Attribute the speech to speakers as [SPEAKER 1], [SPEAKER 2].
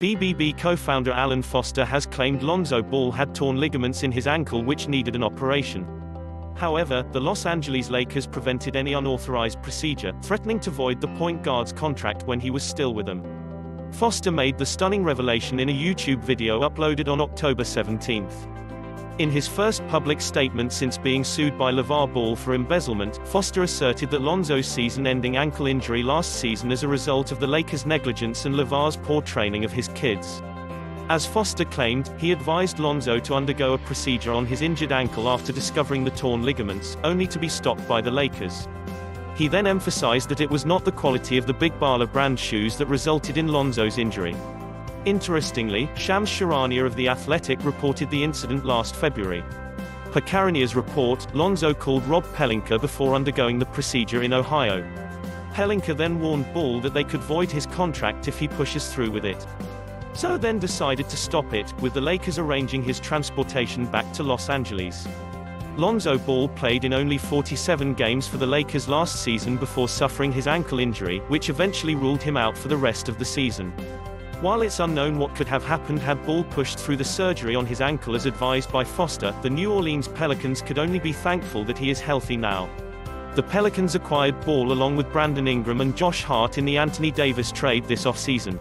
[SPEAKER 1] BBB co-founder Alan Foster has claimed Lonzo Ball had torn ligaments in his ankle which needed an operation. However, the Los Angeles Lakers prevented any unauthorized procedure, threatening to void the point guard's contract when he was still with them. Foster made the stunning revelation in a YouTube video uploaded on October 17. In his first public statement since being sued by LaVar Ball for embezzlement, Foster asserted that Lonzo's season-ending ankle injury last season as a result of the Lakers' negligence and LaVar's poor training of his kids. As Foster claimed, he advised Lonzo to undergo a procedure on his injured ankle after discovering the torn ligaments, only to be stopped by the Lakers. He then emphasized that it was not the quality of the Big Baller brand shoes that resulted in Lonzo's injury. Interestingly, Shams Charania of The Athletic reported the incident last February. Per Charania's report, Lonzo called Rob Pelinka before undergoing the procedure in Ohio. Pelinka then warned Ball that they could void his contract if he pushes through with it. So then decided to stop it, with the Lakers arranging his transportation back to Los Angeles. Lonzo Ball played in only 47 games for the Lakers last season before suffering his ankle injury, which eventually ruled him out for the rest of the season. While it's unknown what could have happened had Ball pushed through the surgery on his ankle as advised by Foster, the New Orleans Pelicans could only be thankful that he is healthy now. The Pelicans acquired Ball along with Brandon Ingram and Josh Hart in the Anthony Davis trade this offseason.